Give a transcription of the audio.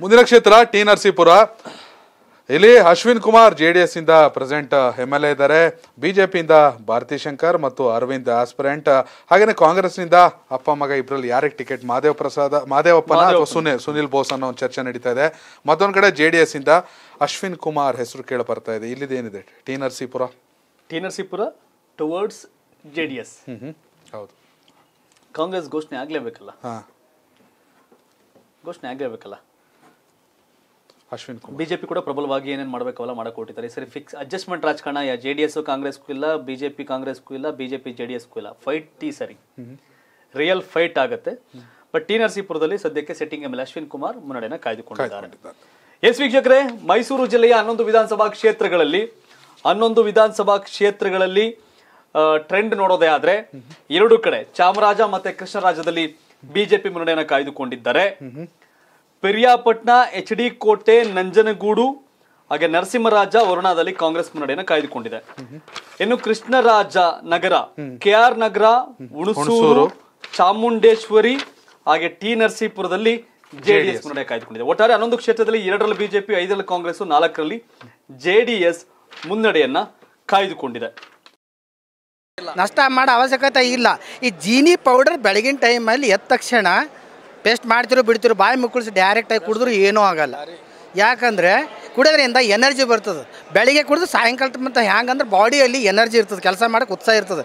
ಮುಂದಿನ ಕ್ಷೇತ್ರ ಟಿ ನರಸೀಪುರ. ಇಲ್ಲಿ Ashwin Kumar J D S ಇಂದ ಪ್ರೆಸೆಂಟ್ ಎಂ ಎಲ್ ಎ ಇದ್ದಾರೆ. ಬಿಜೆಪಿಯಿಂದ ಭಾರತಿ ಶಂಕರ್ ಮತ್ತು ಅರವಿಂದ್ ಆಸ್ಪಿರೆಂಟ್. ಹಾಗೇನೆ ಕಾಂಗ್ರೆಸ್ನಿಂದ ಅಪ್ಪ ಮಗ ಇಬ್ಬರಲ್ಲಿ ಯಾರಿಗೆ ಟಿಕೆಟ್? ಮಾದೇವ ಪ್ರಸಾದ ಮಾದೇವಪ್ಪನ ಅಥವಾ ಸುನಿಲ್ ಸುನಿಲ್ ಬೋಸ್ ಅನ್ನೋ ಒಂದು ಚರ್ಚೆ ನಡೀತಾ ಇದೆ. ಮತ್ತೊಂದು ಕಡೆ ಜೆ ಡಿ ಎಸ್ ಇಂದ ಅಶ್ವಿನ್ ಕುಮಾರ್ ಹೆಸರು ಕೇಳಿ ಬರ್ತಾ ಇದೆ. ಇಲ್ಲಿದೇನಿದೆ T Narasipura. T Narasipura towards J D S ಹೌದು. ಕಾಂಗ್ರೆಸ್ ಘೋಷಣೆ ಆಗ್ಲೇಬೇಕಲ್ಲ? ಹಾ. ಘೋಷಣೆ ಆಗ್ಲೇಬೇಕಲ್ಲ? ಅಶ್ವಿನ್ ಕುಮಾರ್. ಬಿಜೆಪಿ ಕೂಡ ಪ್ರಬಲವಾಗಿ ಏನೇನು ಮಾಡಬೇಕಲ್ಲ ಮಾಡಿಕೊಟ್ಟಿದ್ದಾರೆ. ಸರಿ ಫಿಕ್ಸ್ ಅಡ್ಜಸ್ಟ್ಮೆಂಟ್ ರಾಜಕಾರಣ ಯಾ ಜೆ ಡಿ ಎಸ್ ಕಾಂಗ್ರೆಸ್ಗೂ ಇಲ್ಲ ಬಿಜೆಪಿ ಕಾಂಗ್ರೆಸ್ಗೂ ಇಲ್ಲ ಬಿಜೆಪಿ ಜೆ ಡಿ ಎಸ್ಗೂ ಇಲ್ಲ. ಫೈಟ್ ಟಿ ಸರಿ. ರಿಯಲ್ ಫೈಟ್ ಆಗುತ್ತೆ. ಬಟ್ ಟಿ ನರಸೀಪುರದಲ್ಲಿ ಸದ್ಯಕ್ಕೆ setting M L Ashwin Kumar ಮುನ್ನಡೆಯನ್ನ ಕಾಯ್ದುಕೊಂಡಿದ್ದಾರೆ. ಎಸ್ ವೀಕ್ಷಕರೇ ಮೈಸೂರು ಜಿಲ್ಲೆಯ ಹನ್ನೊಂದು ವಿಧಾನಸಭಾ ಕ್ಷೇತ್ರಗಳಲ್ಲಿ ಹನ್ನೊಂದು ವಿಧಾನಸಭಾ ಕ್ಷೇತ್ರಗಳಲ್ಲಿ ಟ್ರೆಂಡ್ ನೋಡೋದೇ ಆದ್ರೆ ಎರಡು ಕಡೆ ಚಾಮರಾಜ ಮತ್ತೆ ಕೃಷ್ಣರಾಜದಲ್ಲಿ ಬಿಜೆಪಿ ಮುನ್ನಡೆಯನ್ನ ಕಾಯ್ದುಕೊಂಡಿದ್ದಾರೆ. ಪೆರಿಯಾಪಟ್ನ ಎಚ್ ಡಿ ಕೋಟೆ ನಂಜನಗೂಡು, ಹಾಗೆ ನರಸಿಂಹರಾಜ ವರುಣಾದಲ್ಲಿ ಕಾಂಗ್ರೆಸ್ ಮುನ್ನಡೆಯನ್ನು ಕಾಯ್ದುಕೊಂಡಿದೆ. ಇನ್ನು ಕೃಷ್ಣರಾಜ ನಗರ, ಕೆ ಆರ್ ನಗರ, ಹುಣಸೂರು, ಚಾಮುಂಡೇಶ್ವರಿ, ಹಾಗೆ ಟಿ ನರಸೀಪುರದಲ್ಲಿ ಜೆಡಿಎಸ್ ಮುನ್ನಡೆ ಕಾಯ್ದುಕೊಂಡಿದೆ. ಒಟ್ಟಾರೆ ಹನ್ನೊಂದು ಕ್ಷೇತ್ರದಲ್ಲಿ ಎರಡರಲ್ಲಿ ಬಿಜೆಪಿ, ಐದರಲ್ಲಿ ಕಾಂಗ್ರೆಸ್, ನಾಲ್ಕರಲ್ಲಿ ಜೆಡಿಎಸ್ ಮುನ್ನಡೆಯನ್ನ ಕಾಯ್ದುಕೊಂಡಿದೆ. ನಷ್ಟ ಮಾಡೋ ಅವಶ್ಯಕತೆ ಇಲ್ಲ. ಈ ಜೀನಿ ಪೌಡರ್ ಬೆಳಗಿನ ಟೈಮಲ್ಲಿ ಎದ್ದ ತಕ್ಷಣ ಪೇಸ್ಟ್ ಮಾಡ್ತಿರೋ, ಬಿಡ್ತಿರೋ, ಬಾಯಿ ಮುಕ್ಕಳಿಸಿ ಡೈರೆಕ್ಟಾಗಿ ಕುಡಿದ್ರು ಏನೂ ಆಗಲ್ಲ. ಯಾಕಂದರೆ ಕುಡಿಯೋದ್ರಿಂದ ಎನರ್ಜಿ ಬರ್ತದೆ. ಬೆಳಿಗ್ಗೆ ಕುಡಿದು ಸಾಯಂಕಾಲ ಮತ್ತು ಹ್ಯಾಂಗಂದ್ರೆ ಬಾಡಿಯಲ್ಲಿ ಎನರ್ಜಿ ಇರ್ತದೆ, ಕೆಲಸ ಮಾಡಕ್ಕೆ ಉತ್ಸಾಹ ಇರ್ತದೆ.